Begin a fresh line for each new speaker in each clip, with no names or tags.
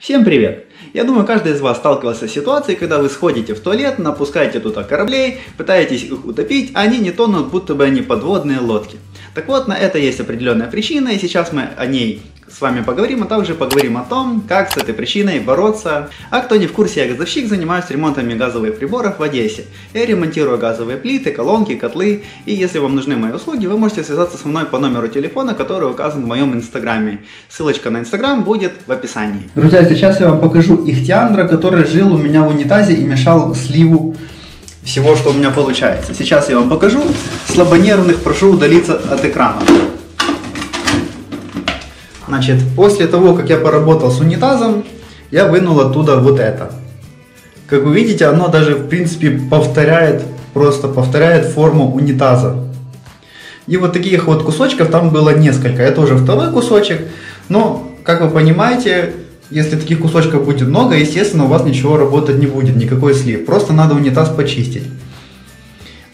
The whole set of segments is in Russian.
Всем привет! Я думаю, каждый из вас сталкивался с ситуацией, когда вы сходите в туалет, напускаете туда кораблей, пытаетесь их утопить, а они не тонут, будто бы они подводные лодки. Так вот, на это есть определенная причина, и сейчас мы о ней с вами поговорим, а также поговорим о том, как с этой причиной бороться. А кто не в курсе, я газовщик, занимаюсь ремонтами газовых приборов в Одессе. Я ремонтирую газовые плиты, колонки, котлы, и если вам нужны мои услуги, вы можете связаться со мной по номеру телефона, который указан в моем инстаграме. Ссылочка на инстаграм будет в описании.
Друзья, сейчас я вам покажу ихтиандра, который жил у меня в унитазе и мешал сливу
всего, что у меня получается. Сейчас я вам покажу. Слабонервных прошу удалиться от экрана. Значит, после того, как я поработал с унитазом, я вынул оттуда вот это. Как вы видите, оно даже, в принципе, повторяет, просто повторяет форму унитаза. И вот таких вот кусочков там было несколько. Это уже второй кусочек. Но, как вы понимаете, если таких кусочков будет много, естественно, у вас ничего работать не будет, никакой слив. Просто надо унитаз почистить.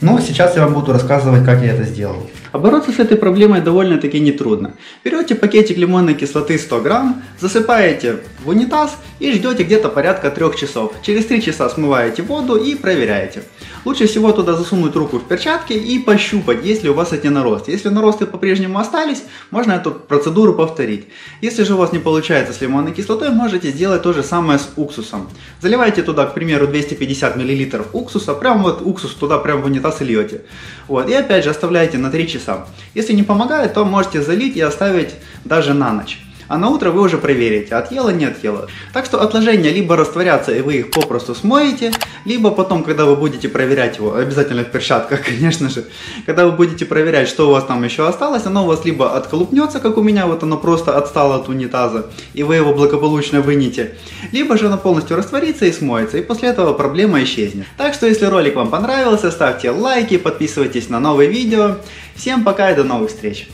Но сейчас я вам буду рассказывать, как я это сделал. А бороться с этой проблемой довольно-таки нетрудно. Берете пакетик лимонной кислоты 100 грамм, засыпаете в унитаз и ждете где-то порядка 3 часов. Через 3 часа смываете воду и проверяете. Лучше всего туда засунуть руку в перчатки и пощупать, есть ли у вас эти наросты. Если наросты по-прежнему остались, можно эту процедуру повторить. Если же у вас не получается с лимонной кислотой, можете сделать то же самое с уксусом. Заливайте туда, к примеру, 250 мл уксуса, прям вот уксус туда прям в унитаз и льете. Вот. И опять же оставляете на 3 часа. Если не помогает, то можете залить и оставить даже на ночь а на утро вы уже проверите, отъело, не отъело. Так что отложения либо растворятся и вы их попросту смоете, либо потом, когда вы будете проверять его, обязательно в перчатках, конечно же, когда вы будете проверять, что у вас там еще осталось, оно у вас либо отколупнется, как у меня, вот оно просто отстало от унитаза, и вы его благополучно вынете, либо же оно полностью растворится и смоется, и после этого проблема исчезнет. Так что, если ролик вам понравился, ставьте лайки, подписывайтесь на новые видео. Всем пока и до новых встреч!